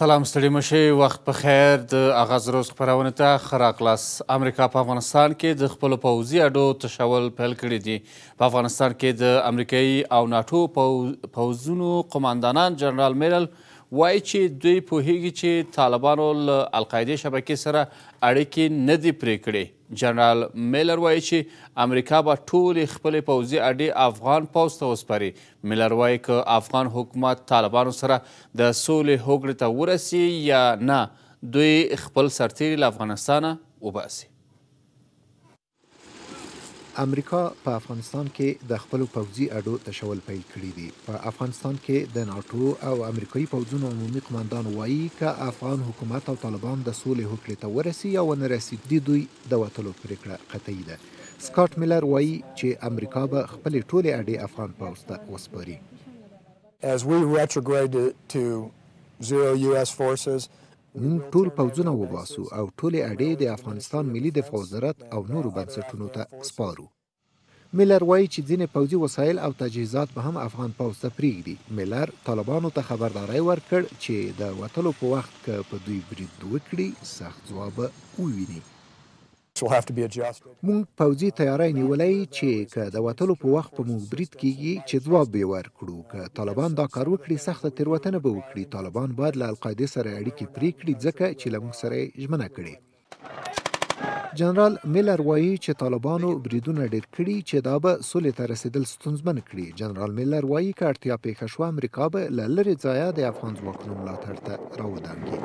سلام ستړي مشي وخت په خیر د اغاز روز خبرونه ته خراقلاس امریکا په افغانستان کې د خپل پوځي اډو تشول پیل کړی دی په افغانستان کې د امریکایي او ناتو پوځونو قوماندانان جنرال میرل وايي چې دوی پوهېږي چې طالبانو له القاعدې شبکې سره اړیکې نه دي پرې کړې. جنرال میلر وايي چې امریکا به ټولې خپلې پوځي اډې افغان پوځ ته وسپاري. میلر وايي که افغان حکومت طالبانو سره د سولې هوکړې ته ورسي یا نه، دوی خپل سرتېري له افغانستانه وباسي. امریکا په افغانستان کې د خپلو پوځي اډو تشول پیل کړي دي. په افغانستان کې د ناټو او امریکایي پوځونو عمومي قماندان وایي که افغان حکومت او طالبان د سولې هوکړې ته ورسي یا ونه رسي د دوی د وتلو پرېکړه قطعي ده. سکاټ میلر وایي چې امریکا به خپلې ټولې اډې افغان پوځ ته وسپاري. As we retrograde to zero US forces مونږ ټول پوځونه وباسو او ټولې اډې د افغانستان ملي دفاع وزارت او نورو بنسټونو ته سپارو. میلر وایي چې ځینې پوځي وسایل او تجهیزات به هم افغان پوځ ته پریږدي. میلر طالبانو ته خبرداری ورکړ چې د وتلو په وخت که په دوی برید وکړي، سخت ځواب به وویني. موږ پوځي طیاره نیولې چې که د وتلو په وخت په موږ برید کیږي چې ځواب به ورکړو که طالبان دا کار وکړي سخته تیروتنه به وکړي طالبان باید له القاعده سره اړیکې پرې کړي ځکه چې له موږ سره ژمنه کړې جنرال میلر وایي چې طالبانو بریدونه ډیر کړي چې دا به سولې ته رسیدل ستونزمن کړي جنرال میلر وایي که اړتیا پیښه شوه امریکا به له لرې ځایه د افغان ځواکونو ملاتړ ته راودانګي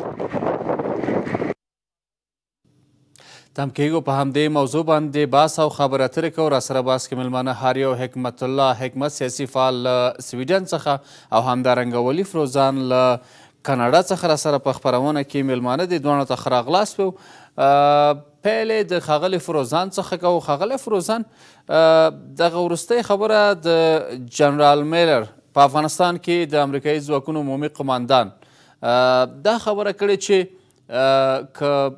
تم کېږو په همدې موضوع باندې باس او خبره اترې کوو راسره باس کې مېلمانه هاري او حکمت الله حکمت سیاسي فعال له سویډن څخه او همدارنګه ولي فروزان له کاناډا څخه راسره په خپرونه کې مېلمانه دي دواړو ته ښه راغلاست وو پیل د ښاغلي فروزان څخه کوو ښاغلی فروزان دغه وروستۍ خبره د جنرال میلر په افغانستان کې د امریکایي ځواکونو عمومي قماندان دا خبره کړې چې که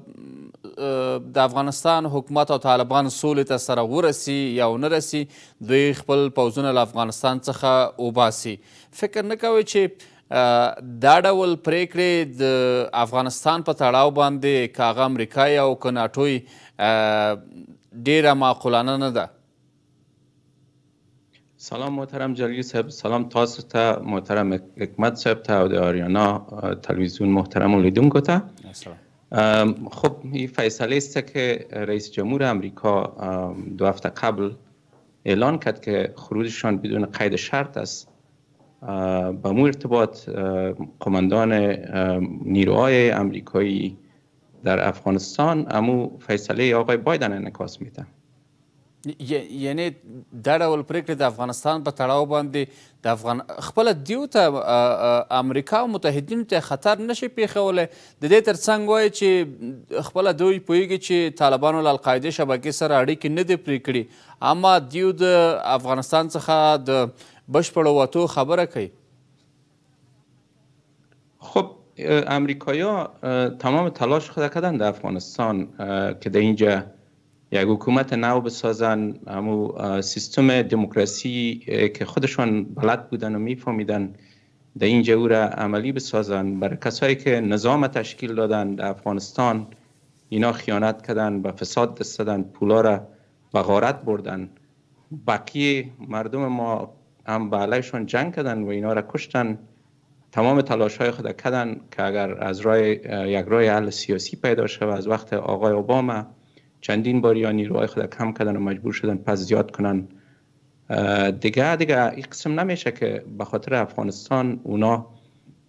د افغانستان حکومت او طالبان سولې ته سره ورسی یا ونه رسی دوی خپل پوځونه له افغانستان څخه وباسي فکر نه کوي چې دا ډول پریکړې د افغانستان په تړاو باندې کاغه امریکا او که ناټوی ډیره معقولانه نه ده سلام محترم جلیل صاحب سلام تاسو ته محترم حکمت صاحب ته او د آریانا تلویزیون محترم لیدونکو ته خب این فیصله است که رئیس جمهور امریکا دو هفته قبل اعلان کرد که خروجشان بدون قید شرط است به مو ارتباط قماندان نیروهای امریکایی در افغانستان امو فیصله آقای بایدن نکاس میده یعنی دا ډول پریکړې د افغانستان په تړاو باندې د افغان خپل دیو ته امریکا او متحدینو ته خطر نشي پیښولی د دې ترڅنګ وایي چې خپل دوی پوهیږي چې طالبانو له القاعده شبکې سره اړیکې نه دي پرې کړي اما دیو د افغانستان څخه د بشپړو وتو خبره کوي خب امریکایا تمام تلاش خود کردن در افغانستان که در اینجا یک حکومت نو بسازن همو سیستم دموکراسی که خودشان بلد بودن و میفهمیدن در اینجا او را عملی بسازن برای کسایی که نظام تشکیل دادن در افغانستان اینا خیانت کردن به فساد دست دادن پولا را به غارت بردن بقیه مردم ما هم به علیشان جنگ کردن و اینا را کشتن تمام تلاش های خود کردن که اگر از رای یک رای حل سیاسی پیدا شود از وقت آقای اوباما چندین بار یا نیروهای خود کم کردن و مجبور شدن پس زیاد کنن دیگه دیگه این قسم نمیشه که به خاطر افغانستان اونا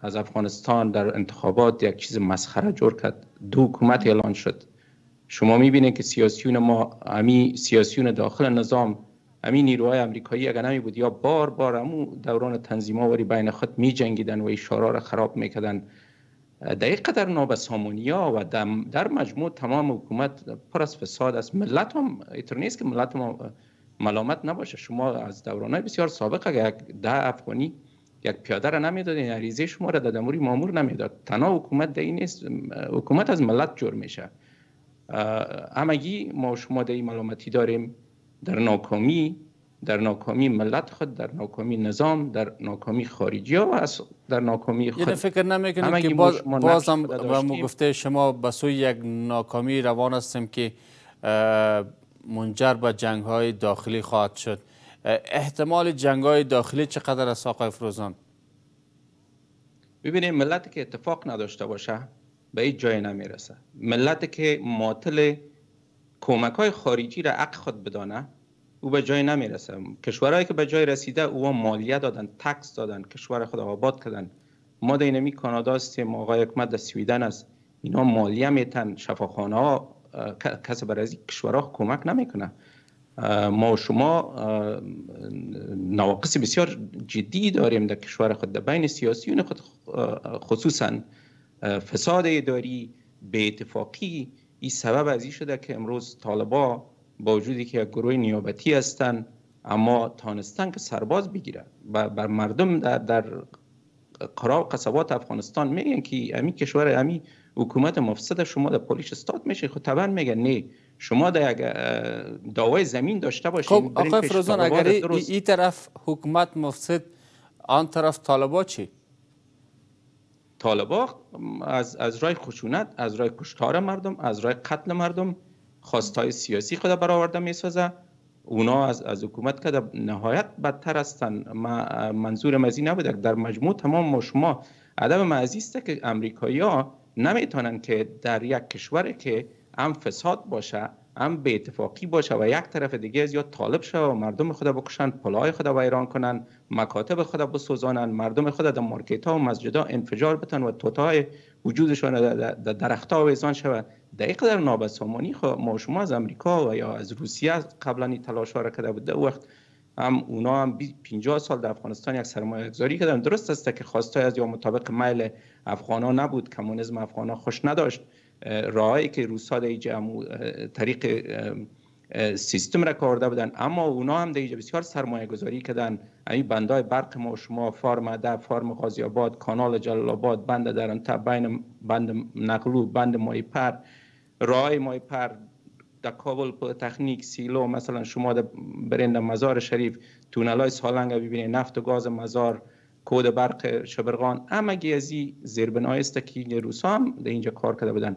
از افغانستان در انتخابات یک چیز مسخره جور کرد دو حکومت اعلان شد شما میبینید که سیاسیون ما امی سیاسیون داخل نظام امی نیروهای امریکایی اگر نمی بود یا بار بار امو دوران تنظیم ها وری بین خود می جنگیدن و اشاره را خراب میکردن در یک قدر نابسامونی ها و در مجموع تمام حکومت پر از فساد است ملت هم ایتر نیست که ملت ما ملامت نباشه شما از دوران بسیار سابق اگر ده افغانی یک پیاده را نمیداد این عریضه شما را در دموری مامور نمیداد تنها حکومت در این نیست حکومت از ملت جور میشه همگی ما شما در این ملامتی داریم در ناکامی در ناکامی ملت خود در ناکامی نظام در ناکامی خارجی ها و در ناکامی خود یعنی فکر نمیکنید که باز, باز هم به گفته شما به سوی یک ناکامی روان هستیم که منجر به جنگ های داخلی خواهد شد احتمال جنگ های داخلی چقدر است آقای فروزان ببینید ملت که اتفاق نداشته باشه به این جای نمیرسه ملت که ماتل کمک های خارجی را عق خود بدانه او به جای نمیرسه کشورهایی که به جای رسیده او مالیه دادن تکس دادن کشور خود آباد کردن ما دینمی کانادا هستیم آقای حکمت در سویدن است اینا مالیه میتن شفاخانه ها کسی برای از کشورها کمک نمیکنه ما و شما نواقص بسیار جدی داریم در کشور خود در بین سیاسیون خود خصوصا فساد اداری به اتفاقی این سبب از این شده که امروز طالبا با وجودی که یک گروه نیابتی هستند اما تانستن که سرباز بگیره و بر مردم در, در قراو قصبات افغانستان میگن که امی کشور امی حکومت مفسد شما در پالیش استاد میشین خو طبعا میگن نی شما در اگر دعوای زمین داشته باشین خب آقای فرزان اگر ای, ای طرف حکومت مفسد آن طرف طالبا چی؟ طالبا از, از رای خشونت از رای کشتار مردم از رای قتل مردم خواستای سیاسی خود برآورده میسازه اونا از از حکومت که در نهایت بدتر هستن ما منظورم از این نبود در مجموع تمام ما شما عدم معزی است که امریکایی ها نمیتونن که در یک کشور که هم فساد باشه هم به اتفاقی باشه و یک طرف دیگه از یا طالب شوه و مردم خود بکشن پلای خود ویران کنن مکاتب خود بسوزانن مردم خود در مارکیت ها و مسجد ها انفجار بتن و توتای وجودشان در درخت ها ویزان شود دقیق در نابسامانی خب ما شما از امریکا و یا از روسیه قبلا این تلاش را کرده بود در وقت هم اونا هم 50 سال در افغانستان یک سرمایه گذاری کردن درست است که خواستای از یا مطابق میل افغان ها نبود کمونیسم افغان ها خوش نداشت راهایی که روسا ها در طریق سیستم را کارده بودن اما اونا هم در اینجا بسیار سرمایه گذاری کردن این بندای برق ما شما فارم اده فارم غازی آباد کانال جلال آباد بند درنته بین بند نقلو بند مای پر رای مای پر در کابل تکنیک سیلو مثلا شما در برند مزار شریف تونل های سالنگ ببینید نفت و گاز مزار کود برق شبرغان همگی از این زیربنای است که روسا هم در اینجا کار کرده بودن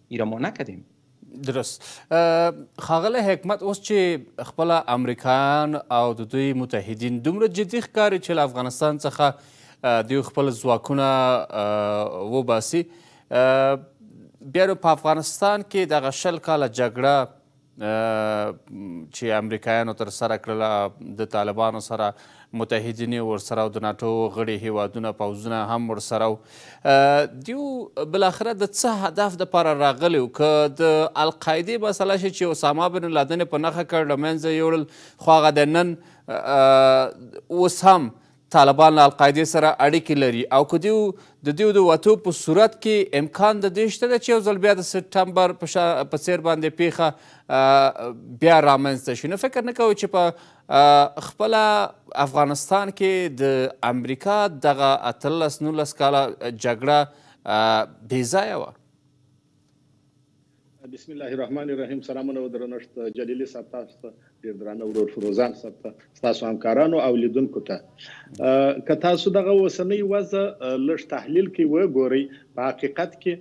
ایره ما نکدیم درست خاغله حکمت اوس چې خپل امریکایان او د دوی متحدین دومره جدي ښکاري چې له افغانستان څخه دوی خپل ځواکونه وباسي بیا په افغانستان کې دغه شل کاله جګړه چې امریکایانو تر سره کړله د طالبانو سره متحدین یې ورسره او د ناټو غړي هیوادونه پوځونه هم ورسره و دیو بالاخره د څه هدف د پاره راغلی و که د القاعدې مسله شي چې اسامه بن لادن په نخښه کړ له منځه یوړل خو هغه د نن اوس هم طالبان له القاعدې سره اړیکې لري او که دیو د دیو د وتو په صورت کې امکان د دې شته ده چې یو ځل بیا د سپټمبر په, شا... په څیر باندې پیښه بیا رامنځته شي نو فکر نه کوو چې په خپل افغانستان کې د امریکا دغه اتلس نولس کاله جګړه بې ځایه وه بسم الله الرحمن الرحیم سلامونه او درنښت جلیلی صاحب تاسو ته ډیر درانه ورور فروزان صاحب ته تاسو همکارانو او لیدونکو ته که تاسو دغه اوسنۍ وضع لږ تحلیل کې وګورئ په حقیقت کې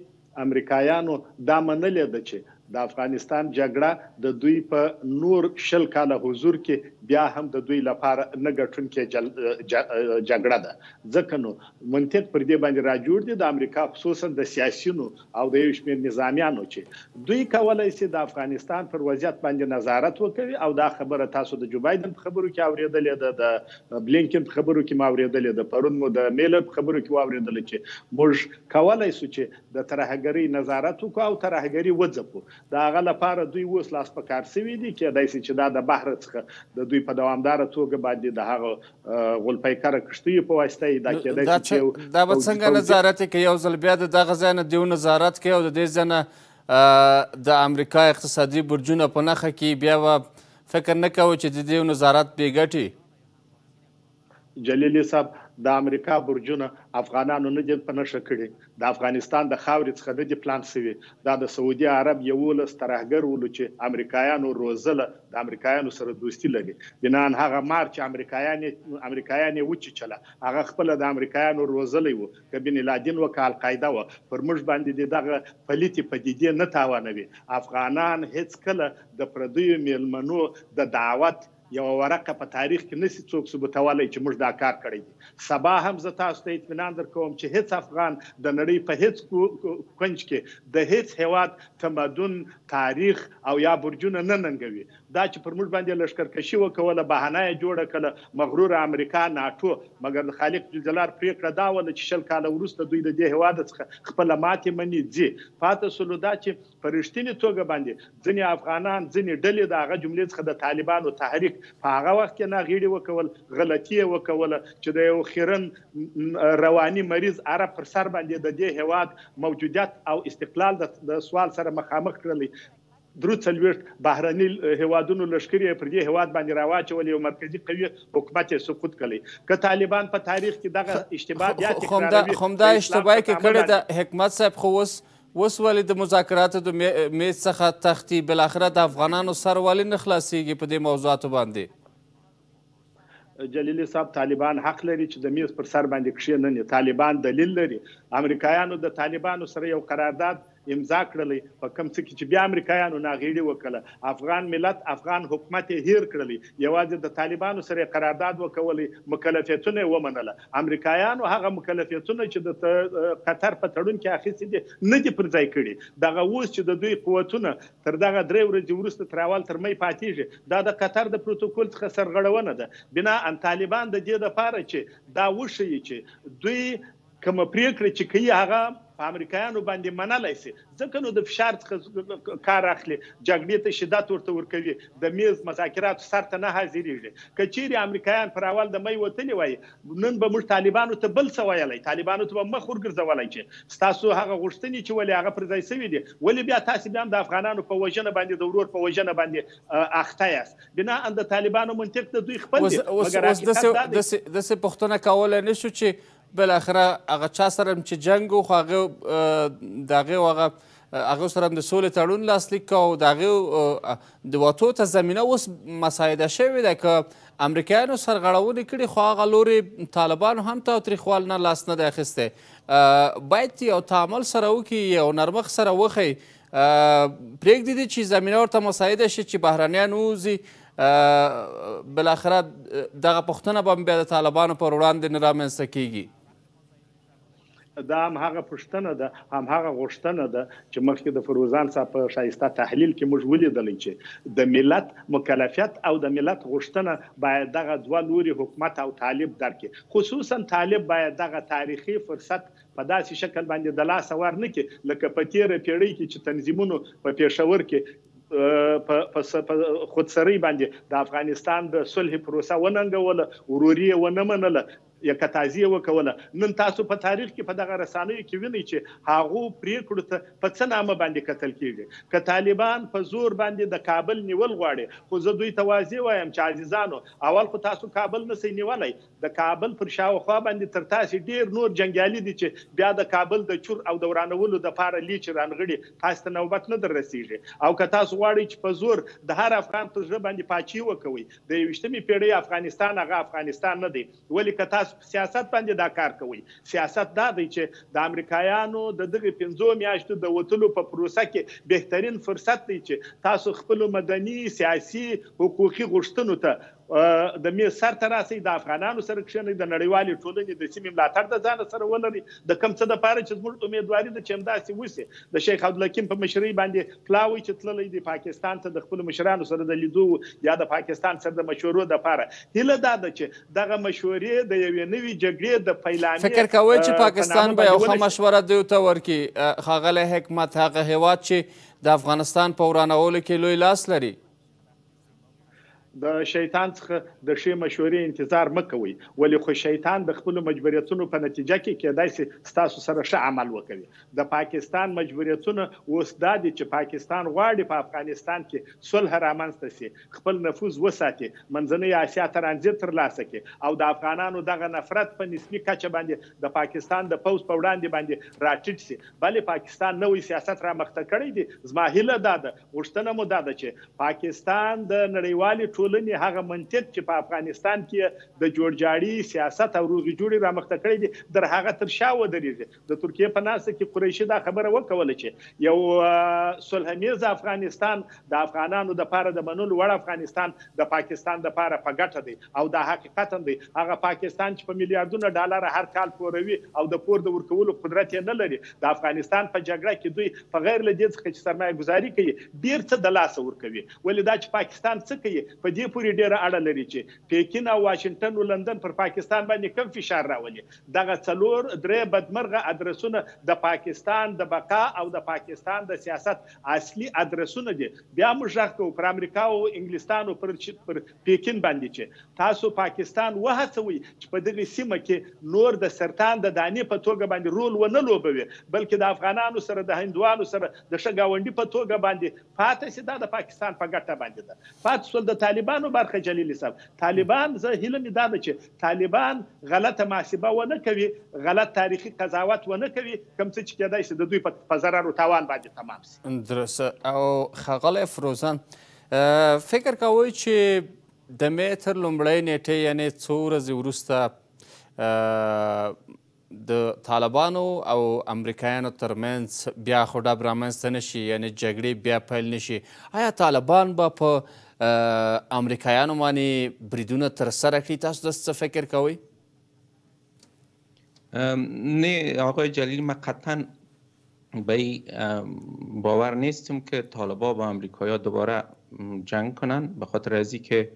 امریکایانو دا منلې ده چې د افغانستان جګړه د دوی په نور شل کاله حضور کې بیا هم د دوی لپاره نه ګټونکې جل... ج... جګړه ده ځکه نو منطق پر دې باندې راجوړ دي د امریکا خصوصا د سیاسینو او د یو شمېر نظامیانو چې دوی کولای شي د افغانستان پر وضعیت باندې نظارت وکړي او دا خبره تاسو د جوبایډن په خبرو کې اورېدلې ده، د بلینکن په خبرو کې مو اورېدلې ده، پرون مو د میلر په خبرو کې واورېدله چې موږ کولای شو چې د ترهګرۍ نظارت وکړو او ترهګري وځپو. د هغه لپاره دوی اوس لاس په کار شوي دي، کېدای شي چې دا د بهر څخه د دوی په دوامداره توګه باندې د هغه غولپیکره کښتیو په واسطه یې دا کېدای شي چې یو دا به څنګه نظارت کوي یو ځل بیا د دغه ځای نه دیو نظارت کوي او د دې ځای نه د امریکا اقتصادي برجونه په نښه کړي بیا به فکر نه کوو چې د دیو نظارت بې ګټې جلیلي صاحب د امریکا برجونه افغانانو نه دي په نښه کړي د افغانستان د خاورې څخه نه دي پلان شوي، دا د سعودي عرب یوولس ترهګر ولو چې امریکایانو روزله د امریکایانو سره دوستي لري بناً هغه مار چې امریکایان یې امریکایان یې وچیچله هغه خپله د امریکایانو روزلی و که بن لادن وه که القاعده وه پر موږ باندې دې دغه پلیتې پدیدې نه تاوانوي افغانان هیڅکله د پردیو میلمنو د دعوت یوه ورقه په تاریخ کې نشي څوک ثبوتولی چې موږ دا کار کړی دي. سبا هم زه تاسو ته اطمینان درکوم چې هیڅ افغان د نړۍ په هیڅ کونج کې د هیڅ هیواد تمدن، تاریخ او یا برجونه نه ننګوي. دا چې پر موږ باندې لښکرکشي وکوله، بهانه یې جوړه کړله، مغروره امریکا، ناټو، مګر د خالق جلجلار پریکړه دا وله چې شل کاله وروسته دوی د دې هیواده څخه خپله ماتې مني، ځي. پاته شولو دا چې په رښتینې توګه باندې ځینې افغانان ځینې ډلې د هغه جملې څخه د طالبانو تحریک په هغه وخت کې نا غیړي وکول غلطي یې وکوله چې د یو خیرن رواني مریض عرب پر سر باندې د دې هیواد موجودیت او استقلال د د سوال سره مخامخ کړلی درو څلوېښت بهرني هیوادونو لښکرې یې پر دې هیواد باندې را واچولې یو مرکزي قوي حکومت یې سقوط کړی که طالبان په تاریخ کې دغه اشتباه بیا تکراروي خو همدا اشتباه کې کړې ده حکمت صاحب خو اوس اوس ولې د مذاکراتو د میز څخه تختی بالاخره د افغانانو سر ولې نه خلاصیږي په دې موضوعاتو باندې. جلیلی صاحب طالبان حق لری چی د میز پر سر باندی کښی ننی طالبان دلیل لری امریکایانو د طالبانو سره یو قرارداد امضا کړلی په کوم څه کی چی بیا امریکایانو ناغیړی وکړله افغان ملت افغان حکومت یی هیر کړلی یوازی د طالبانو سره یی قرارداد وکولی مکلفیتونه یی ومنله امریکایانو هغه مکلفیتونه چې د قطر په تړون کې اخیستي دي نه دي پر ځای کړي، دغه اوس چې د دوی قوتونه تر دغه درې ورځې وروسته تر اول تر مۍ پاتېږي دا د قطر د پروتوکول څخه سرغړونه ده، بناءً طالبان د دې لپاره چې دا وښيي چې دوی کومه پرېکړه چې کوي هغه. په امریکایانو باندې منلی شي ځکه نو د فشار څخه کار اخلي جګړې ته شدت ورته ورکوي د میز مذاکراتو سر ته نه حاضریږي که چیرې امریکایان پر اول د مۍ وتلي وای نن به موږ طالبانو ته بل څه ویلی طالبانو ته به مخ ورګرځولی چې ستاسو هغه غوښتنې چې ولې هغه پر ځای شوي دي ولې بیا تاسو بیا هم د افغانانو په وژنه باندې د ورور په وژنه باندې اخته یاست بناء د طالبانو منطق د دوی خپل دی مګر حقیقت دا دی داسې پوښتنه کولی نشو چې بالاخره هغه چا سره هم چې جنګ و خو هغه د هغې او هغه هغه سره هم د سولې تړون لاسلیک کړ او د هغې د وتو ته زمینه اوس مساعده شوې ده که امریکایانو سرغړونې کړي خو هغه لورې طالبانو هم تاوتریخوال نه لاس نه دی اخیستی باید یو تعامل سره وکړي یو نرمښت سره وښیي پرېږدي دي چې زمینه ورته مساعده شي چې بهرنیان ووځي بالاخره دغه پوښتنه به بیا د طالبانو پر وړاندې نه رامنځته کیږي دا هم هغه پوښتنه ده هم هغه غوښتنه ده چې مخکې د فروزان صاحب په ښایسته تحلیل کې موږ ولیدل چې د ملت مکلفیت او د ملت غوښتنه باید دغه دوه لوري حکومت او طالب درک کړي خصوصا طالب باید دغه تاریخي فرصت په داسې شکل باندې د لاسه ورنه کړي لکه په تیره پیړۍ کې چې تنظیمونو په پیښور کې په خودسرۍ باندې د افغانستان د صلحې پروسه وننګوله، وروري یې ونه منله، یکتازي یې وکوله. نن تاسو په تاریخ کې په دغه رسانیو کې وینئ چې هغو پرېکړو ته په څه نامه باندې کتل کېږي. که طالبان په زور باندې د کابل نیول غواړي، خو زه دوی ته واضح وایم چې عزیزانو! اول خو تاسو کابل نه شئ نیولای، د کابل پر شاوخوا باندې تر تاسې ډېر نور جنګیالي دي چې بیا د کابل د چور او د ورانولو د پاره لیچې رانغړي، تاسې ته نوبت نه در رسېږي او که تاسو غواړئ چې په زور د هر افغان پر زړه باندې پاچهي وکوئ، د یوویشتمې پېړۍ افغانستان هغه افغانستان نه دی، ولې که تاسو په سیاست باندې دا کار کوئ، سیاست دا دی چې د امریکایانو د دغې پنځو میاشتو د وتلو په پروسه کې بهترین فرصت دی چې تاسو خپلو مدني، سیاسي، حقوقي غوښتنو ته د مېز سر ته راسئ، د افغانانو سره کښېنئ، د نړیوالې ټولنې د سیمې ملاتړ د ځانه سره ولرئ، د کوم څه لپاره چې زموږ امیدواري ده چې همداسې وشي، د شیخ عبدالحکیم په مشرۍ باندې پلاوی چې تللی دی پاکستان ته د خپلو مشرانو سره د لیدو یا د پاکستان سره د مشورو لپاره، هیله دا ده چې دغه مشورې د یوې نوې جګړې د پیلامې په نامه باندې ونه شي. فکر کوئ چې پاکستان به یو ښه مشوره دوی ته ورکړي؟ ښاغلی حکمت، هغه هېواد چې د افغانستان په ورانولو کې لوی لاس لري؟ د شیطان څخه د ښې مشورې انتظار مه کوئ، ولې خو شیطان د خپلو مجبوریتونو په نتیجه کې کیدای شي ستاسو سره ښه عمل وکوي. د پاکستان مجبوریتونه اوس دا دي چې پاکستان غواړي په افغانستان کې صلح رامنځته شي، خپل نفوذ وساتي، منځنۍ اسیا ته رانځې ترلاسه کړي او د افغانانو دغه نفرت په نسبي کچه باندې د پاکستان د پوځ په وړاندې باندې راټیټ شي. بله پاکستان نوی سیاست رامخته کړی دی، زما هیله دا ده، غوښتنه مو دا ده چې پاکستان د نړیوالې ټولنې هغه منطق چې په افغانستان کې یې د جوړجاړي سیاست او روغې جوړې رامخته کړی دی، در هغه تر شا ودرېږي. د ترکیې په ناسته کې قریشي دا خبره وکوله چې یو صلح میز افغانستان د افغانانو لپاره د منلو وړ افغانستان د پاکستان لپاره په ګټه دی. او دا حقیقتاً دی، هغه پاکستان چې په میلیاردونو ډالر هر کال پوروي او د پور د ورکولو قدرت یې نه لري، د افغانستان په جګړه کې دوی په غیر له دې څخه چې سرمایه ګذاري کوي، ډېر څه د لاسه ورکوي. ولې دا چې پاکستان څه کوي، په دې پورې ډېره اړه لري چې پېکین او واشنګټن و لندن پر پاکستان باندې کوم فشار راولي. دغه څلور، درې بدمرغه ادرسونه د پاکستان د بقا او د پاکستان د سیاست اصلي ادرسونه دي. بیا موږ ږغ کوو پر امریکا او انګلستان او پر پيکين باندې چې تاسو پاکستان وهڅوي چې په دغې سيمه کې نور د سرطان د دانې په توګه باندې رول ونه لوبوي بلکې د افغانانو سره د هندوانو سره د ښه ګاونډي په توګه باندې پاته شي دا د پاکستان په ګټه باندې ده پاته شول د طالبانو برخه جليلي صاحب طالبان زه هيله مې دا ده چې طالبان غلطه محاسبه ونه کوي غلط تاريخي قضاوت ونه کوي کوم څه چې کېدای شي د دوی په ضرر او تاوان باندې تمام شي. درسته او ښاغلی فروزان فکر کوئ چې د مې تر لومړۍ نیټې یعنې څو ورځې وروسته د طالبانو او امریکایانو ترمنځ بیا خو ډب رامنځته نشي یعنی جګړې بیا پیل نشي آیا طالبان به په امریکایانو باندې بریدونه ترسره کړي تاسو داسې څه فکر کوئ نه آقای جلیل من قطعا به باور نیستیم که طالبا با امریکایا دوباره جنگ کنن به خاطر از که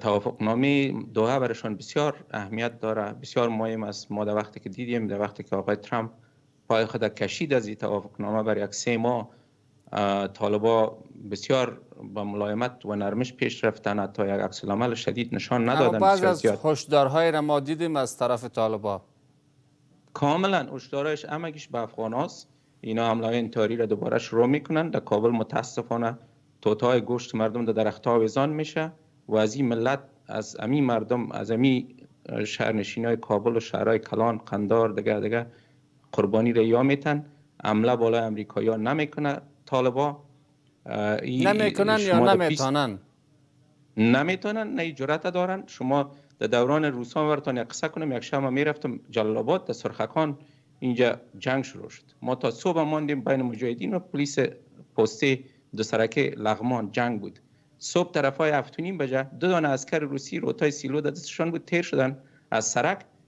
توافقنامه دوحه برشان بسیار اهمیت داره بسیار مهم است ما در وقتی که دیدیم در وقتی که آقای ترامپ پای خود کشید از این توافقنامه بر یک سه ماه طالبا بسیار با ملایمت و نرمش پیش رفتن حتی یک عکس العمل شدید نشان ندادن اما بعض از هشدارهای را ما دیدیم از طرف طالبا کاملا هشدارهایش امگیش به افغان هاست اینا حمله این تاری را دوباره شروع میکنن در کابل متاسفانه توتای گوشت مردم در درخت ها ویزان میشه و از این ملت از امی مردم از امی شهرنشین های کابل و شهرهای کلان قندار دگه دگه قربانی را یا میتن عمله بالای امریکایا نمیکنه طالبا نمیکنن یا نمیتانن نمیتونن نه جرأت دارن شما در دوران روسان ورتان یک قصه کنم یک شب میرفتم جلال آباد در سرخکان اینجا جنگ شروع شد ما تا صبح ماندیم بین مجاهدین و پلیس پسته دو سرکه لغمان جنگ بود صبح طرف های هفتونیم بجه دو دانه اسکر روسی روتای سیلو در دستشان بود تیر شدن از سرک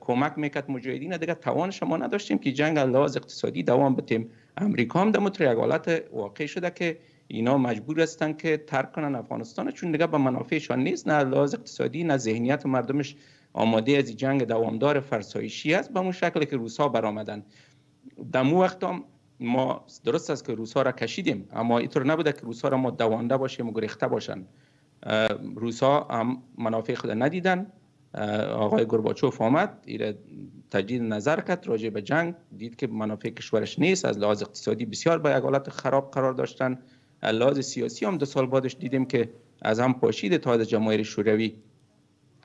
کمک میکرد مجاهدین دیگه توان شما نداشتیم که جنگ از لحاظ اقتصادی دوام بتیم امریکا هم دمو تر یک حالت واقع شده که اینا مجبور هستند که ترک کنن افغانستان چون دیگه به منافعشان نیست نه لحاظ اقتصادی نه ذهنیت مردمش آماده از این جنگ دوامدار فرسایشی است به اون شکل که روسا برآمدن در مو وقت هم ما درست است که روسا را کشیدیم اما اینطور نبوده که روسا را ما دوانده باشیم و گریخته باشند روسا هم منافع خود ندیدن آقای گرباچوف آمد ایره تجدید نظر کرد راجع به جنگ دید که منافع کشورش نیست از لحاظ اقتصادی بسیار به یک حالت خراب قرار داشتن لحاظ سیاسی هم دو سال بعدش دیدیم که از هم پاشید اتحاد جماهیر شوروی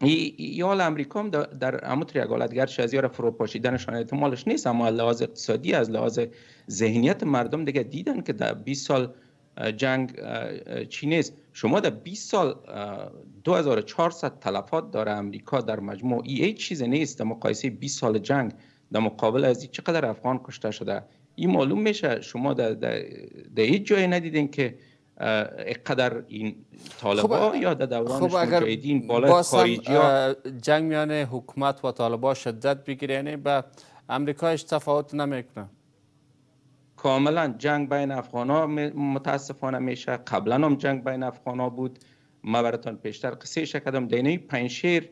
یا امریکا هم در امو تریگالت گرچه از یار فروپاشیدنشان احتمالش نیست اما از لحاظ اقتصادی از لحاظ ذهنیت مردم دیگه دیدن که در 20 سال جنگ چی نیست شما در 20 سال 2400 تلفات داره امریکا در مجموع ای هیچ چیز نیست در مقایسه 20 سال جنگ در مقابل از این چقدر افغان کشته شده این معلوم میشه شما در, در, در هیچ جای ندیدین که اقدر این طالبا یا در دوران خب اگر مجاهدین بالای باز هم خارجی ها اه، جنگ میان حکومت و طالبان شدت بگیره یعنی به امریکا هیچ تفاوت نمیکنه کاملا جنگ بین افغان ها متاسفانه میشه قبلا هم جنگ بین افغان ها بود ما براتان پیشتر قصه شکدم دینه پنشیر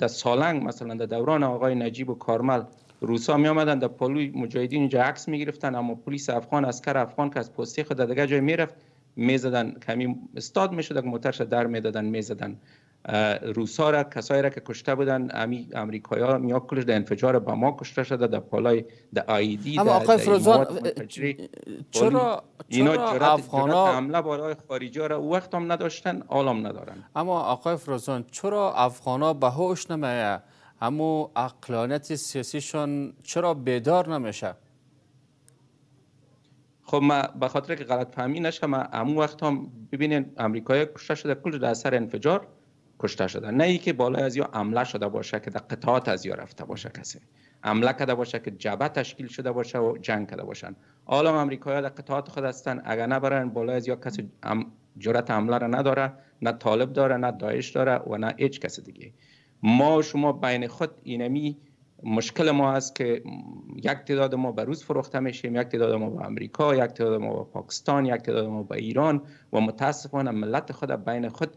د سالنګ مثلا د دوران آقای نجیب و کارمل روسا می آمدن در پلوی مجاهدین اینجا عکس می گرفتن اما پلیس افغان اسکر افغان که از پستی خود در دگه جای می رفت می زدن کمی استاد می شد که موترش در می دادن می زدن روسا را کسای را که کشته بودن امی امریکایی ها میاکلش در انفجار بما کشته شده در پالای اما آقای فروزان چرا اینا حمله برای خارجی را وقت هم نداشتن آلام ندارن اما آقای فروزان چرا افغانا به هوش نمیه اما اقلانیت سیاسیشان چرا بیدار نمیشه خب ما به خاطر که غلط فهمی نشه ما امو وقت هم ببینین امریکایی کشته شده کل در اثر انفجار کشته شده نه ای که بالای از یا عمله شده باشه که در قطعات از یا رفته باشه کسی عمله کده باشه که جبه تشکیل شده باشه و جنگ کده باشن آلام امریکایی ها در قطعات خود هستن اگر نبرن بالای از یا کسی ام... جرات عمله را نداره نه طالب داره نه دایش داره و نه هیچ کس دیگه ما شما بین خود اینمی مشکل ما است که یک تعداد ما به روز فروخته میشیم یک تعداد ما به امریکا یک تعداد ما به پاکستان یک تعداد ما به ایران و متاسفانه ملت خود بین خود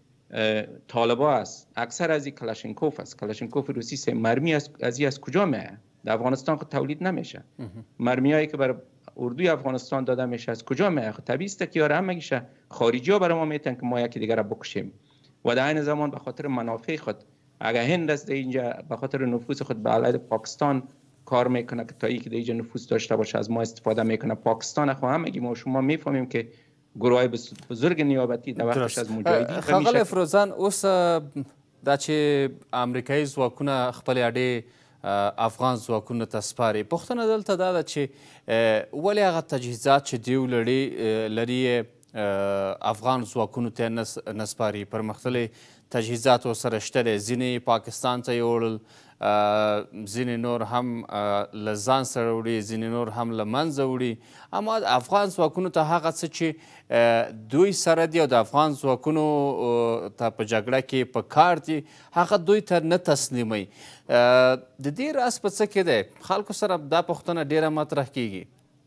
طالبا است اکثر از کلاشینکوف است کلاشینکوف روسی سه مرمی از از از کجا میه در افغانستان خود تولید نمیشه مرمیایی که بر اردوی افغانستان داده میشه از کجا میه خود طبیعی است که یار هم میشه خارجی ها برای ما میتن که ما یکی دیگر را بکشیم و در این زمان به خاطر منافع خود اگر هند است اینجا به خاطر نفوس خود به علیه پاکستان کار میکنه که تا که اینجا نفوس داشته باشه از ما استفاده میکنه پاکستان خو همگی ما شما میفهمیم که گروه بزرگ نیابتی در وقتش از مجاهدین ښاغلی فروزان اوس دا چې امریکایي ځواکونه خپل اډې افغان ځواکونو ته سپاري پوښتنه دلته دا ده چې ولې هغه تجهیزات چې دیو لړې لري افغان ځواکونو ته نه سپاري پرمختللي تجهیزات ورسره شته دی ځینې پاکستان ته یې وړل ځینې نور هم له ځان سره وړي، ځینې نور هم له منځه وړي، اما افغان ځواکونو ته هغه څه چې دوی سره دي او د افغان ځواکونو ته په جګړه کې په کار دي هغه دوی ته نه تسلیموي. د دې راز په څه کې دی؟ خلکو سره دا پوښتنه ډېره مطرح کېږي.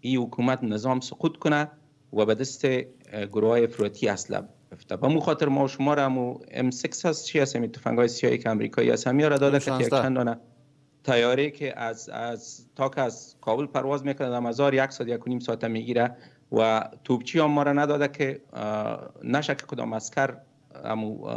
ای حکومت نظام سقوط کنه و به دست گروهای افراطی اسلحه بفته به مو خاطر ما و شما را همو ام سکس هست چی هست همی تفنگ های سیاهی که امریکایی هست همی را داده که چند دانه تیاره که از از تا که از کابل پرواز میکنه در مزار یک ساعت یک و نیم ساعت میگیره و توپچی هم ما را نداده که نشه که کدام اسکر امو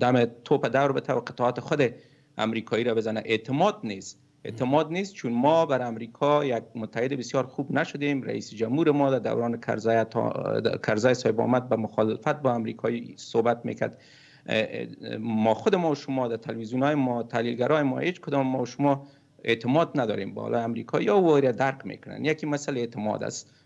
دم توپ دور بته و قطعات خود امریکایی را بزنه اعتماد نیست اعتماد نیست چون ما بر امریکا یک متحد بسیار خوب نشدیم رئیس جمهور ما در دوران کرزای, تا... کرزای صاحب آمد به مخالفت با امریکایی صحبت میکرد ما خود ما و شما در تلویزیون های ما تحلیلگرای ما هیچ کدام ما و شما اعتماد نداریم بالا امریکا یا وایر درک میکنن یکی مسئله اعتماد است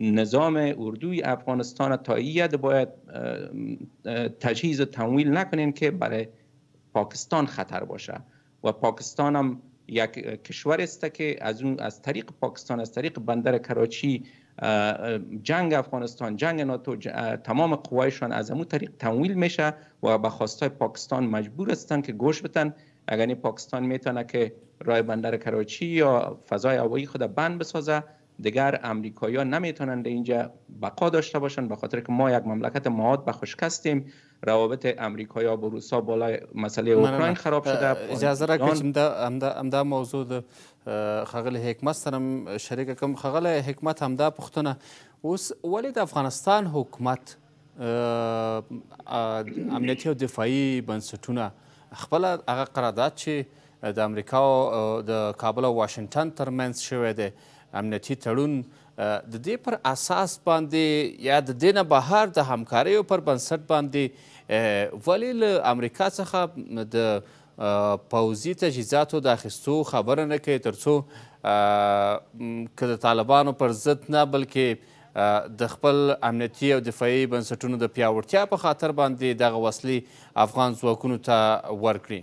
نظام اردوی افغانستان تا ای حد باید تجهیز و تمویل نکنین که برای پاکستان خطر باشه و پاکستان هم یک کشور است که از اون از طریق پاکستان از طریق بندر کراچی جنگ افغانستان جنگ ناتو تمام قوایشان از امو طریق تمویل میشه و به خواستای پاکستان مجبور هستند که گوش بتن اگر پاکستان میتونه که رای بندر کراچی یا فضای هوایی خود بند بسازه دیگر امریکایی ها نمی تونند در اینجا بقا داشته باشند به خاطر که ما یک مملکت معاد به خوش کستیم روابط امریکایی ها با روسا بالای مسئله اوکراین خراب شده اجازه را کچیم دا همدا همدا موضوع د خغل حکمت سره شریک کوم خغل حکمت همدا پختنه اوس ولې د افغانستان حکومت امنیتي او دفاعي بنسټونه خپله هغه قرارداد چې د امریکا او د کابل او واشنګټن ترمنځ شوی دی امنیتي تړون د دې پر اساس باندې یا د دې نه بهر د همکاریو پر بنسټ باندې ولې له امریکا څخه د پوځي تجهیزاتو د اخیستو خبره نه کوي ترڅو که د طالبانو پر ضد نه بلکې د خپل امنیتي او دفاعي بنسټونو د پیاوړتیا په خاطر باندې دغه وسلې افغان ځواکونو ته ورکړي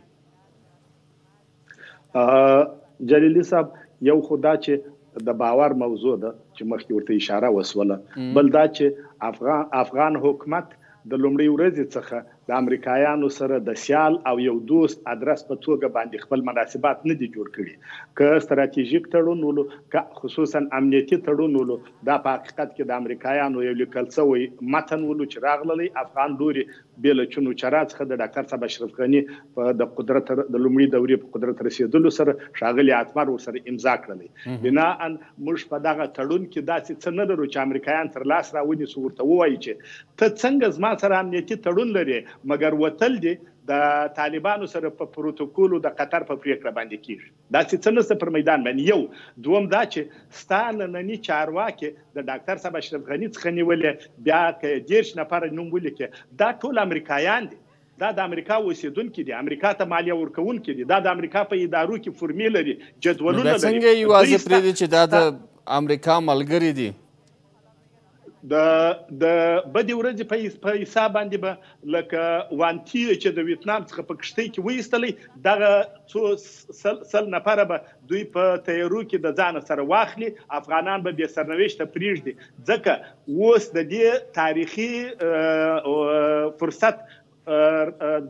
جلیلی صاحب یو خدا چې د باور موضوع ده چې مخکې ورته اشاره وسوله بل دا چې افغان افغان حکومت د لومړی ورځې څخه د امریکایانو سره د سیال او یو دوست ادرس په توګه باندې خپل مناسبات نه دي جوړ کړي، که ستراتیژیک تړون ولو که خصوصاً امنیتي تړون ولو، دا په حقیقت کې د امریکایانو یو لیکل شوی متن ولو چې راغللی افغان لوري بې له چون و چرا څخه د ډاکتر صاحب اشرف غني په د قدرت د لومړي دورې په قدرت رسیدلو سره ښاغلي اتمر ورسره امضا کړلی بناءً موږ په دغه تړون کې داسې څه نه لرو چې امریکایان تر لاس راونیسو ورته ووایو چې ته څنګه زما سره امنیتي تړون لرې مګر وتل دې د طالبانو سره په پروتوکولو د قطر په پرېکړه باندې کېږي داسې څه نشته پر میدان باندې یو دوم دا چې ستا ننني چارواکې د ډاکتر صاحب اشرف غني څخه نیولې بیا که یې دېرش نفره نوم ولیکې دا ټول امریکایان دي دا د امریکا اوسېدونکي دي امریکا ته مالیه ورکوونکي دي دا د امریکا په ادارو کې فورمې لري جدولونه لري نو بیا څنګه یې یوازې پرېږدې چې دا د امریکا ملګري دي. د د بدې ورځې په حس- په حساب باندې به لکه وانتي چې د ویتنام څخه په کښتۍ کې وایستلی دغه څو س- سل, سل نفره به دوی په طیارو کې د ځانه سره واخلي، افغانان به بې سرنوشته پرېږدي، ځکه اوس د دې تاریخي ا ا فرصت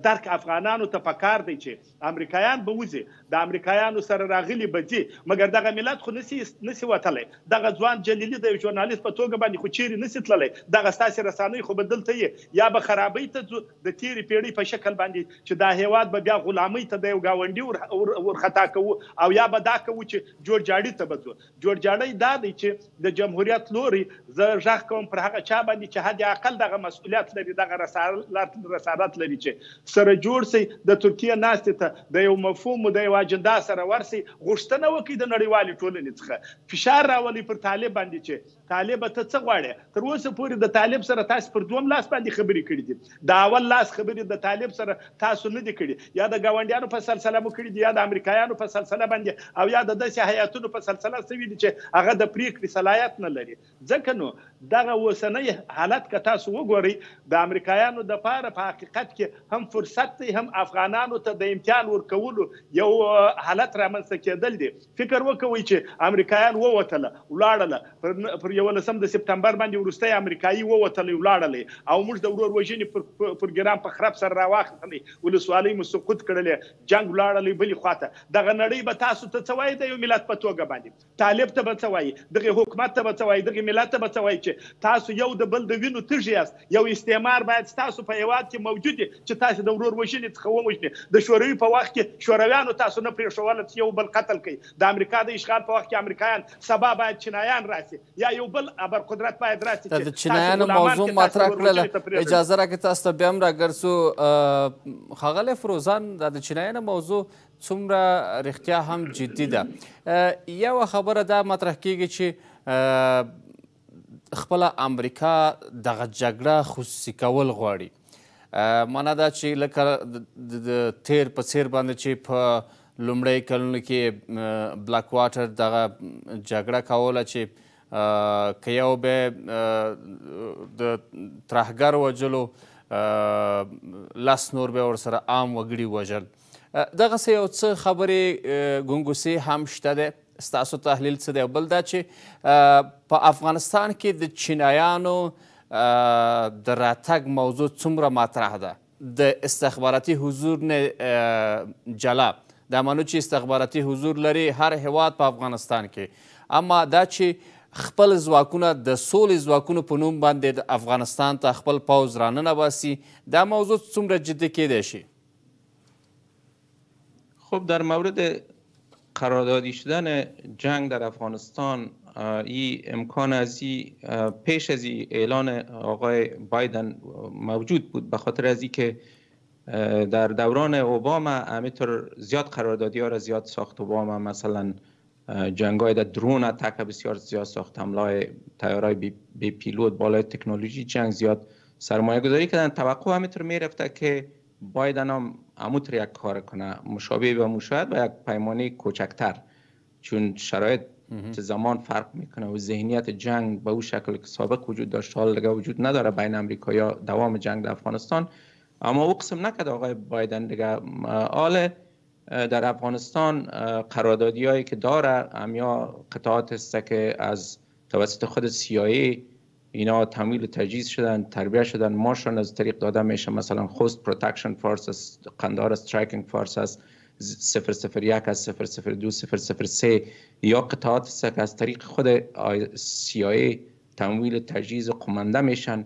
درک افغانانو ته پکار دی چی امریکایان به وځی د امریکایانو سره راغلی به ځی مګر دغه ملت خو نسی نسی وتلی دغه ځوان جلیلی د یو ژورنالیست په توګه باندی خو چیری نسی تللی دغه ستاسی رسانۍ خو به دلته یی یا به خرابی ته ځو د تیری پیړۍ په شکل باندی چی دا هیواد به بیا غلامۍ ته د یو ګاونډی ورخطا کوو او یا به دا کوو چی جوړ جاړی ته به ځو جوړجاړی دا دی چې د جمهوریت لوری زه ږغ کوم پر هغه چا باندې چې حد اقل دغه مسئولیت لري دغه رسالت لري چې سره جوړ شی د ترکیه ناستې ته د یو مفهوم او د یو اجندا سره ورشی غوښتنه وکړی د نړیوالی ټولنې څخه فشار راولی پر طالب باندې چې طالبه ته څه غواړې؟ تر اوسه پورې د طالب سره تاسې پر دوم لاس باندې خبرې کړې دي. د اول لاس خبرې د طالب سره تاسو نه دي کړې. یا د ګاونډیانو په سلسله مو کړې دي، یا د امریکایانو په سلسله باندې او یا د داسې هیاتونو په سلسله شوې دي چې هغه د پرېکړې صلاحیت نه لري. ځکه نو دغه اوسنی حالت که تاسو وګورئ د امریکایانو لپاره په حقیقت کې هم فرصت دی هم افغانانو ته د امتحان ورکولو یو حالت رامنځته کېدل دي. فکر وکوئ چې امریکایان ووتله ولاړله پر پر یولسم د سپتمبر باندې وروستی امریکایی ووتلی ولاړلی او موږ د ورور وژنې پر پروګرام په خرپ سر راواخیستلی ولسوالۍ مو سقوط کړلې جنګ ولاړلی بلې خواته دغه نړۍ به تاسو ته څه وایې د یو ملت په توګه باندې طالب ته به څه وایې دغې حکومت ته به څه وایې دغې ملت ته به څه وایې چې تاسو یو د بل د وینو تږي یاست یو استعمار باید ستاسو په هیواد کې موجود وي چې تاسو د ورور وژنې څخه ووژني د شوروي په وخت کې شورویانو تاسو نه پریښوول چې یو بل قتل کړئ د امریکا د اشغال په وخت کې امریکایان سبا باید چینایان راشي یا یو بل ابر قدرت باید راشي چې د چینایانو موضوع مطرح کړل اجازه راکړئ تاسو ته بیا هم راګرځو ښاغلی فروزان دا د چینایانو موضوع څومره رښتیا هم جدي ده یو خبره دا مطرح کیږي چې خپله امریکا دغه جګړه خصوصي کول غواړي معنا دا چې لکه د تیر په څیر باندې چې په لومړی کلونو کې بلاک واټر دغه جګړه کوله چې که یو به د ترهګر وجلو لس نور به ورسره عام وګړي وژل دغسې یو څه خبرې ګنګوسې هم شته دی ستاسو تحلیل څه دی بل دا چې په افغانستان کې د چینایانو د راتګ موضوع څومره مطرح ده د استخباراتي حضور نه جلا دا منو چې استخباراتي حضور لري هر هواد په افغانستان کې اما دا چې خپل ځواکونه د سولې ځواکونو په نوم باندې د افغانستان ته خپل پوځ راننه باسي دا موضوع څومره جدي کېدای شي خب در مورد قراردادی شدن جنگ در افغانستان ای امکان از ای پیش از ای اعلان آقای بایدن موجود بود به خاطر از ای که در دوران اوباما همینطور زیاد قراردادی ها را زیاد ساخت اوباما مثلا جنگای در درون اتاک بسیار زیاد ساخت حملای تیارای بی, بی پیلوت بالای تکنولوژی جنگ زیاد سرمایه گذاری کردن توقع همیتر می رفته که بایدن هم هموتر یک کار کنه مشابه به مشاید به یک پیمانه کوچکتر چون شرایط چه زمان فرق میکنه و ذهنیت جنگ به او شکل که سابق وجود داشت حال دیگه وجود نداره بین امریکا یا دوام جنگ در افغانستان اما او قسم نکرد آقای بایدن دیگه حال در افغانستان قرادادیایی که داره همیا قطعات است که از توسط خود سیایی اینا تمویل و تجهیز شدن تربیه شدن ماشون از طریق داده میشه مثلا خوست پروتکشن فورس از قندار از تریکینگ فورس از 001 از 002 003 یا قطعات است که از طریق خود سیایی تمویل تجهیز قمنده میشن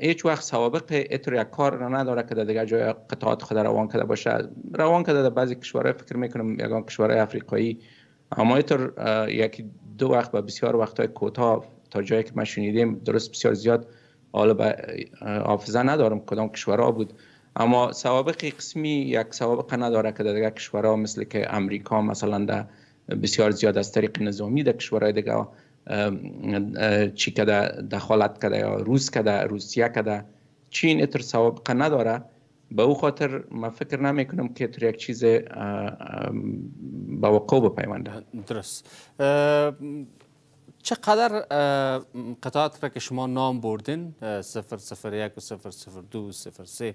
هیچ وقت سوابق اتر یک کار را نداره که در دیگه جای قطعات خود روان کرده باشه روان کرده در بعضی کشورهای فکر میکنم یگان کشورهای افریقایی اما اتر یکی دو وقت و بسیار وقتهای کوتاه تا جایی که ما شنیدیم درست بسیار زیاد حالا به حافظه ندارم کدام کشورها بود اما سوابق قسمی یک سوابق نداره که در دیگه کشورها مثل که امریکا مثلا در بسیار زیاد از طریق نظامی در کشورهای دیگه چی که ده دخالت کده یا روس کده روسیه کده چین اتر سوابقه نداره به او خاطر ما فکر نمی کنم که اتر یک چیز به وقوع بپیونده درست چقدر قطعات را که شما نام بردین 001 و 002 و 03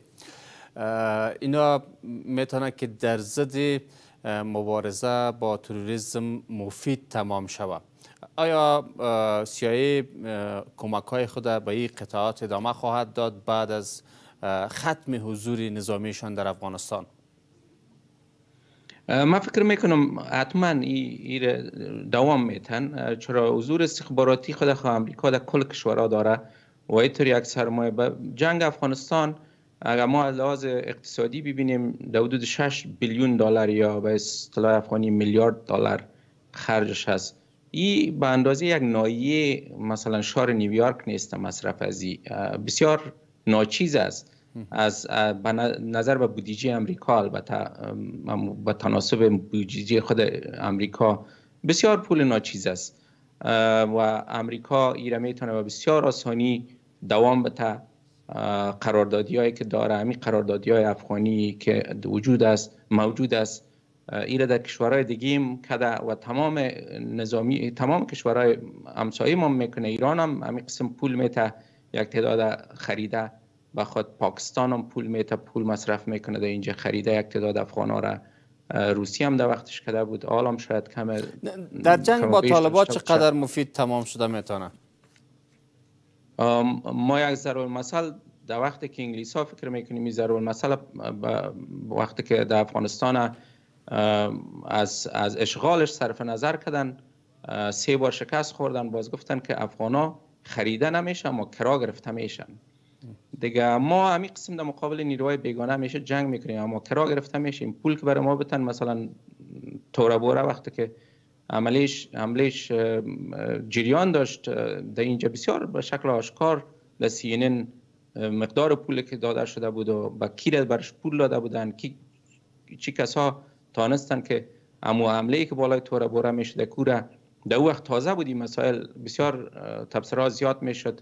اینا میتونه که در ضد مبارزه با تروریسم مفید تمام شوه آیا سیایی کمک های خود به این قطعات ادامه خواهد داد بعد از ختم حضور نظامیشان در افغانستان ما فکر میکنم حتما ایر دوام میتن چرا حضور استخباراتی خود خواه امریکا در کل کشورها داره و اینطور یک سرمایه به جنگ افغانستان اگر ما از لحاظ اقتصادی ببینیم در حدود 6 بیلیون دلار یا به اصطلاح افغانی میلیارد دلار خرجش هست ای به اندازه یک نایه مثلا شهر نیویورک نیست مصرف از ای بسیار ناچیز است از به نظر به بودجه امریکا البته به تناسب بودجه خود امریکا بسیار پول ناچیز است و امریکا ای را میتونه به بسیار آسانی دوام بته قراردادی هایی که داره همی قراردادی های افغانی که وجود است موجود است ایره در کشورهای دیگه هم کده و تمام نظامی تمام کشورهای همسایه ما میکنه ایران هم همین قسم پول میته یک تعداد خریده و خود پاکستان هم پول میته پول مصرف میکنه در اینجا خریده یک تعداد افغان ها را روسی هم در وقتش کده بود حال هم شاید کم در جنگ با طالبات چقدر مفید تمام شده میتونه ما یک ضرب المثل در وقت که انگلیس ها فکر میکنیم این ضرب المثل وقتی که در افغانستان از, از اشغالش صرف نظر کردن سه بار شکست خوردن باز گفتن که افغان ها خریده نمیشه ما کرا گرفته میشن دیگه ما همین قسم در مقابل نیروهای بیگانه میشه جنگ میکنیم اما کرا گرفته میشیم پول که برای ما بتن مثلا توره بوره وقتی که عملیش عملیش جریان داشت در اینجا بسیار به شکل آشکار در سی ان ان مقدار پول که داده شده بود و به کی را برش پول داده بودن کی چی کسا تانستن که امو عمله که بالای توره بوره میشده کوره در وقت تازه بودی مسائل بسیار تبصرات زیاد میشد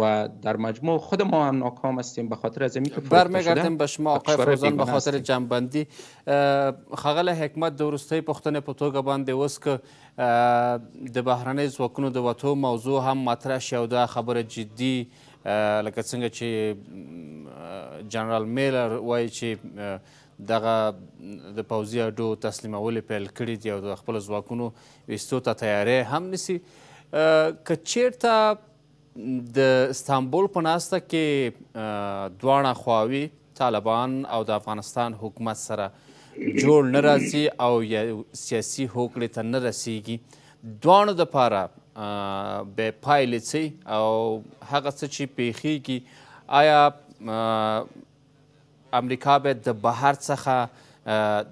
و در مجموع خود ما هم ناکام هستیم به خاطر از اینکه فروخته شده به شما آقای فوزان به خاطر جنبندی خغل حکمت د ورستۍ پوښتنې په توګه باندې اوس که د بهرنۍ ځواکونو د وتو موضوع هم مطرح شي او دا خبره جدي لکه څنګه چې جنرال میلر وایي چې دغه د پوځي اډو تسلیمول یې پیل کړي دي او د خپلو ځواکونو ویستو ته تیاری هم نیسي. که چیرته د استانبول په ناسته کې دواړه خواوي طالبان او د افغانستان حکومت سره جوړ نه راځي او یا سیاسي هوکړې ته نه رسیږي دواړو دپاره به پایلې څه او هغه څه چې پیښیږي آیا امریکا به د بهر څخه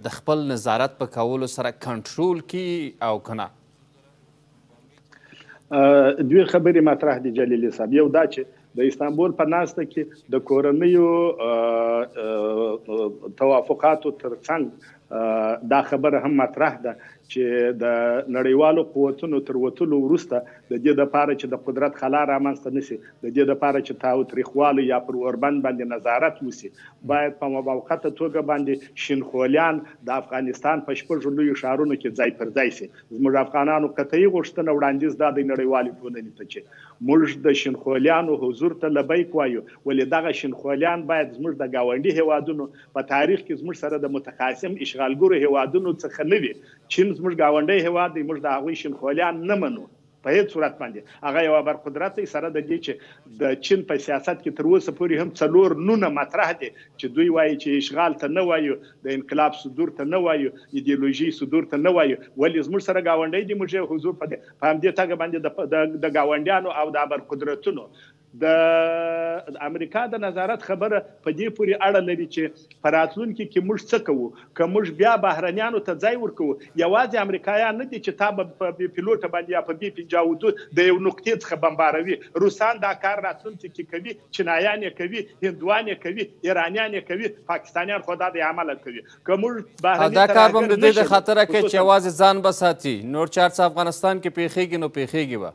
د خپل نظارت په کولو سره کنټرول کی او کنه دوی خبرې مطرح دي جلیلی صاحب یو دا چې د استانبول په ناسته کې د کورنیو توافقاتو ترڅنګ دا خبره هم مطرح ده چې د نړیوالو قوتونو تر وتلو وروسته د دې لپاره چې د قدرت خلا رامنځته نه شي، د دې لپاره چې تاوتریخوالی یا پر اوربند باندې نظارت وشي، باید په مبوقته توګه باندې شینخولیان د افغانستان په شپږو لویو ښارونو کې ځای پر ځای شي. زموږ افغانانو قطعي غوښتنه وړاندیز دا دی نړیوالې ټولنې ته چې موږ د شینخولیانو حضور ته لبیک وایو، ولې دغه شینخولیان باید زموږ د ګاونډي هېوادونو په تاریخ کې زموږ سره د متخاصم اشغالګرو هېوادونو څخه نه وي. چین زموږ ګاونډی هېواد دی، موږ د هغوی شینخولیان نه منو، په هېڅ صورت باندې. هغه یو ابرقدرت دی، سره د دې چې د چین په سیاست کې تر اوسه پورې هم څلور نونه مطرح دي چې دوی وايي چې اشغال ته نه وایو، د انقلاب صدور ته نه وایو، ایدیولوژۍ صدور ته نه وایو، ولې زموږ سره ګاونډی دی، موږ یې حضور په دې په همدې تګه باندې د د ګاونډیانو او د ابرقدرتونو د امریکا د نظارت خبره په دې پورې اړه لري چې په راتلونکي کې موږ څه کوو، که موږ بیا بهرنیانو ته ځای ورکوو، یوازې امریکایان نه دي چې تا به په بې پیلوټه باندې یا په بې پنجاودو د یو نقطې څخه بمباروي، روسان دا کار راتلونکي کې کوي، چینایان یې کوي، هندوان یې کوي، ایرانیان یې کوي، پاکستانیان خو دا دی عملاً کوي. که موږ بهرني ترهګر نه شړو. او دا کار به هم د دې د خاطره کوي چې یوازې ځان به ساتي، نور چې هر څه افغانستان کې پېښېږي نو پېښېږي به.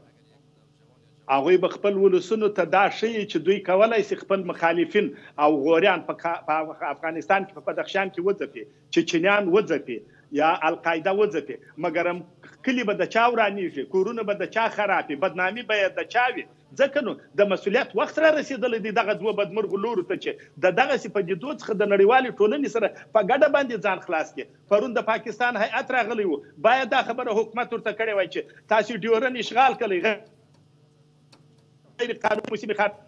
هغوی به خپل ولسونو ته دا ښيي چې دوی کولای شي خپل مخالفین او غوریان په افغانستان کې په بدخشان کې وځپي، چچنیان وځپي یا القاعده وځپي، مګرم کلي به د چا ورانیږي، کورونه به د چا خراب وي، بدنامي به یې د چا وي؟ ځکه نو د مسولیت وخت را رسیدلی دی دغه دوه بدمرغو لورو ته چې د دغسې پدیدو څخه د نړیوالې ټولنې سره په ګډه باندې ځان خلاص کړي. پرون د پاکستان هیئت راغلی و، باید دا خبره حکومت ورته کړې وای چې تاسو ډیورن اشغال کړی، غیر قانوني مو سیمې خاورې دي،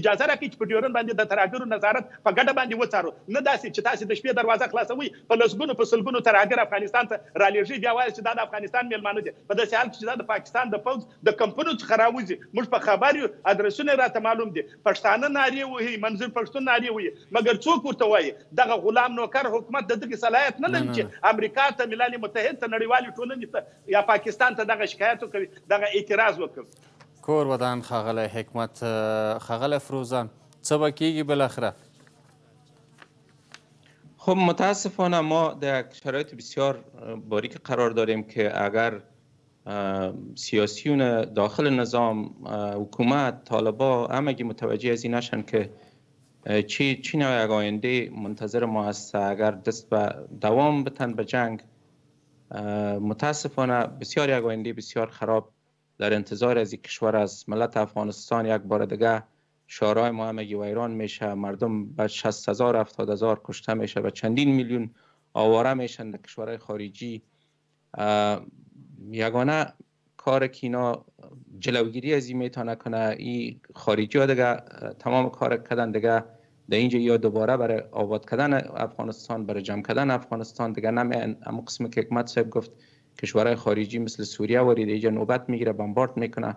اجازه راکړئ چې په ډیورن باندې د ترهګرو نظارت په ګډه باندې وڅارو، نه داسې چې تاسو د شپې دروازه خلاصوئ، په لسګونو په سلګونو ترهګر افغانستان ته رالیږئ، بیا وایاست چې دا د افغانستان میلمانه دي، په داسې حال کې چې دا د پاکستان د پوځ د کمپونو څخه راوځي موږ په خبر يو ادرسونه يې راته معلوم دي پښتانه نارې وهي منظور پښتون نارې وهي مګر څوک ورته وايي دغه غلام نوکر حکومت د دغې صلاحيت نه لري چې امريکا ته ملل متحد ته نړيوالې ټولنې ته يا پاکستان ته دغه شکايت وکړي دغه اعتراض وکړي. کور ودان ښاغلی حکمت. ښاغلی فروزان څه به کیږي بالاخره؟ خب متاسفانه ما در شرایط بسیار باریک قرار داریم که اگر سیاسیون داخل نظام حکومت طالبا همگی متوجه از این نشن که چی چی نوع یک آینده منتظر ما است اگر دست به دوام بتن به جنگ متاسفانه بسیار یک آینده بسیار خراب در انتظار از این کشور است ملت افغانستان یک بار دیگه شارای ما همگی ویران میشه مردم به 60 هزار 70 هزار کشته میشه به چندین میلیون آواره میشن در کشورهای خارجی یگانه کار که اینا جلوگیری از این میتونه کنه این خارجی ها دیگه تمام کار کردن دیگه در اینجا یا دوباره برای آباد کردن افغانستان برای جمع کردن افغانستان دیگه اما قسم که حکمت صاحب گفت کشورهای خارجی مثل سوریه وریده اینجا نوبت میگیره بمبارد میکنه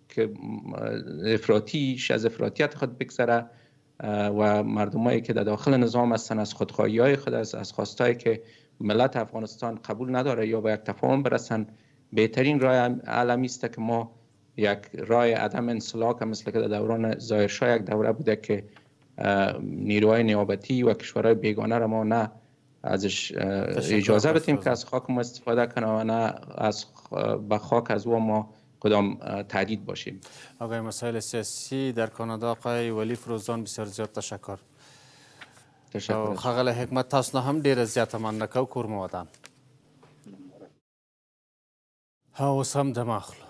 که افراتیش از افراتیت خود بگذره و مردمایی که در داخل نظام هستن از خودخواهی های خود از, از خواستایی که ملت افغانستان قبول نداره یا با یک تفاهم برسن بهترین راه عالمی است که ما یک راه عدم انسلاک مثل که در دوران زایرشاه یک دوره بوده که نیروهای نیابتی و کشورهای بیگانه را ما نه ازش اجازه بتیم که از خاک ما استفاده کنه و نه از به خاک از ما کدام تهدید باشیم آقای مسائل سیاسی در کانادا آقای ولی فروزان بسیار زیاد تشکر تشکر خغل حکمت تاسو هم ډیر زیات مننه کو کور مو ودان ها اوس هم دم اخلو